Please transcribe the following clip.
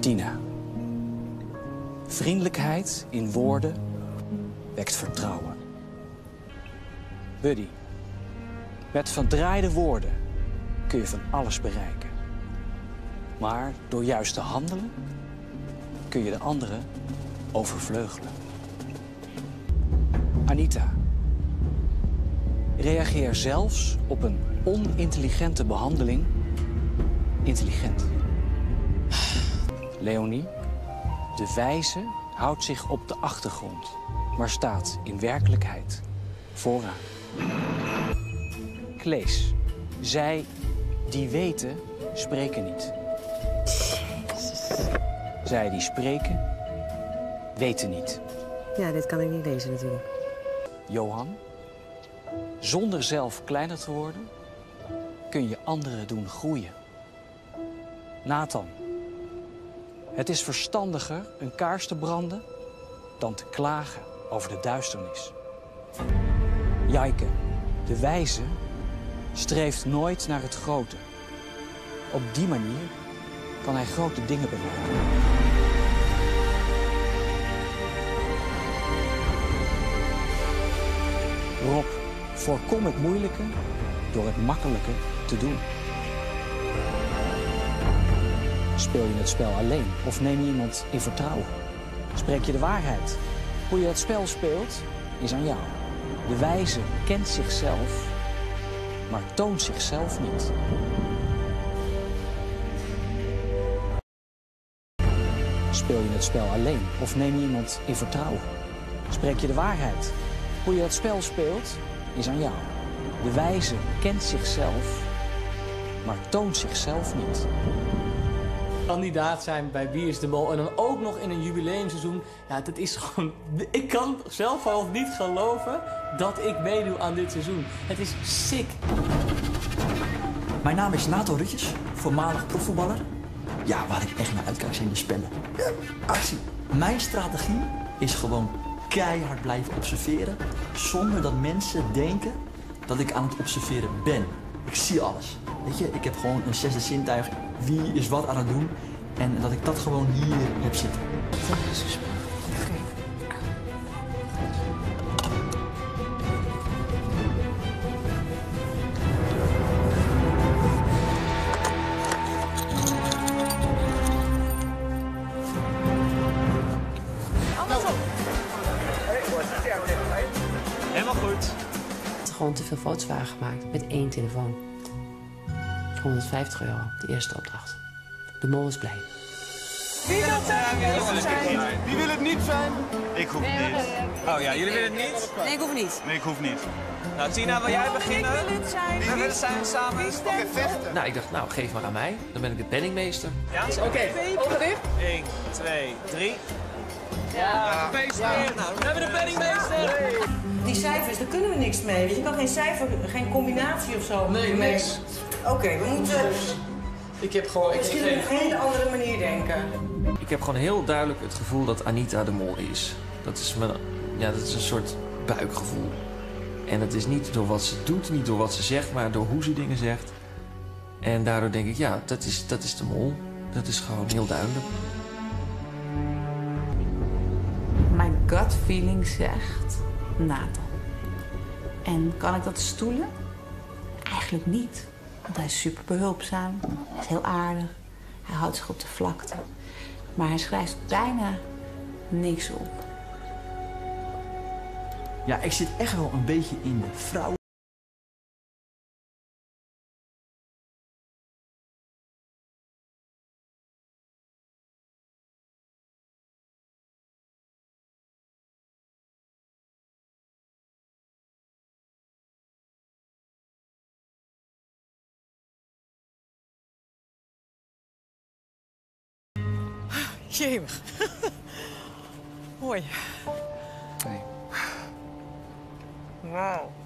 Tina. Vriendelijkheid in woorden wekt vertrouwen. Buddy. Met verdraaide woorden kun je van alles bereiken. Maar door juist te handelen kun je de anderen overvleugelen. Anita. Reageer zelfs op een onintelligente behandeling intelligent. Leonie. De wijze houdt zich op de achtergrond, maar staat in werkelijkheid vooraan. Klees. Zij die weten, spreken niet. Zij die spreken, weten niet. Ja, dit kan ik niet lezen natuurlijk. Johan. Zonder zelf kleiner te worden, kun je anderen doen groeien. Nathan. Het is verstandiger een kaars te branden dan te klagen over de duisternis. Jaike. De wijze streeft nooit naar het grote. Op die manier kan hij grote dingen bereiken. Rob, voorkom het moeilijke door het makkelijke te doen. Speel je het spel alleen of neem je iemand in vertrouwen? Spreek je de waarheid? Hoe je het spel speelt is aan jou. De wijze kent zichzelf, maar toont zichzelf niet. Speel je het spel alleen of neem je iemand in vertrouwen? Spreek je de waarheid? Hoe je het spel speelt is aan jou. De wijze kent zichzelf, maar toont zichzelf niet. Kandidaat zijn bij Wie is de Mol en dan ook nog in een jubileumseizoen. Ja, dat is gewoon... Ik kan zelf al niet geloven dat ik meedoe aan dit seizoen. Het is sick. Mijn naam is Nato Rutjes, voormalig profvoetballer. Ja, waar ik echt naar uitkijk zijn de spellen. Actie. Mijn strategie is gewoon keihard blijven observeren... zonder dat mensen denken dat ik aan het observeren ben. Ik zie alles. Weet je, ik heb gewoon een zesde zintuig. Wie is wat aan het doen? En dat ik dat gewoon hier heb zitten. Helemaal goed. Gewoon te veel foto's waren gemaakt met één telefoon. 150 euro, de eerste opdracht. De mol is blij. Wie wil het zijn? Wie wil het niet zijn? Ik hoef het niet. Oh ja, jullie willen het niet? Nee, ik hoef niet. Nee, ik hoef niet. Nou, Tina, wil jij beginnen? Ik wil het zijn. We willen zijn samen. Oké, vechten. Nou, ik dacht, nou, geef maar aan mij. Dan ben ik de penningmeester. Ja? Oké, ogen dicht. 1, 2, 3. Ja, gefeliciteerd. Nou, we hebben de penningmeester. Die cijfers, daar kunnen we niks mee. weet Je kan geen cijfer, geen combinatie of zo. Nee, niks. Oké, we moeten Ik heb gewoon... Ik, misschien op een hele andere manier denken. Ik heb gewoon heel duidelijk het gevoel dat Anita de mol is. Dat is, mijn, ja, dat is een soort buikgevoel. En het is niet door wat ze doet, niet door wat ze zegt, maar door hoe ze dingen zegt. En daardoor denk ik, ja, dat is, dat is de mol. Dat is gewoon heel duidelijk. Mijn gut feeling zegt Nathan. En kan ik dat stoelen? Eigenlijk niet. Want hij is super behulpzaam. Hij is heel aardig. Hij houdt zich op de vlakte. Maar hij schrijft bijna niks op. Ja, ik zit echt wel een beetje in de vrouw. Jemig. Hoi. Nee. Wauw.